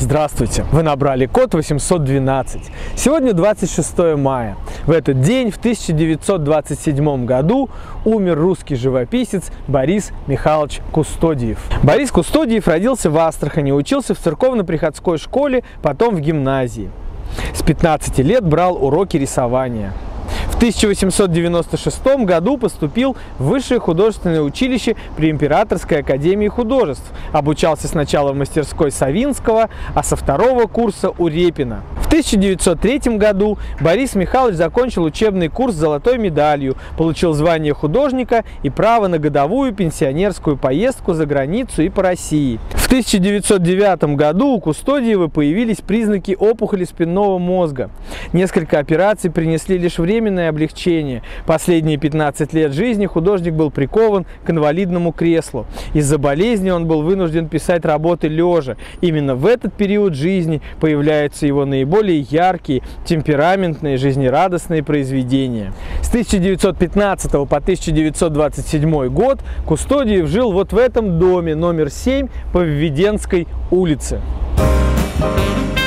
Здравствуйте! Вы набрали код 812. Сегодня 26 мая. В этот день, в 1927 году, умер русский живописец Борис Михайлович Кустодиев. Борис Кустодиев родился в Астрахани, учился в церковно-приходской школе, потом в гимназии. С 15 лет брал уроки рисования. В 1896 году поступил в Высшее художественное училище при Императорской академии художеств. Обучался сначала в мастерской Савинского, а со второго курса у Репина. В 1903 году Борис Михайлович закончил учебный курс с золотой медалью, получил звание художника и право на годовую пенсионерскую поездку за границу и по России. В 1909 году у Кустодиева появились признаки опухоли спинного мозга. Несколько операций принесли лишь временное облегчение. Последние 15 лет жизни художник был прикован к инвалидному креслу. Из-за болезни он был вынужден писать работы лежа. Именно в этот период жизни появляются его наиболее яркие, темпераментные, жизнерадостные произведения. С 1915 по 1927 год Кустодиев жил вот в этом доме номер 7 по Введенской улице. Thank you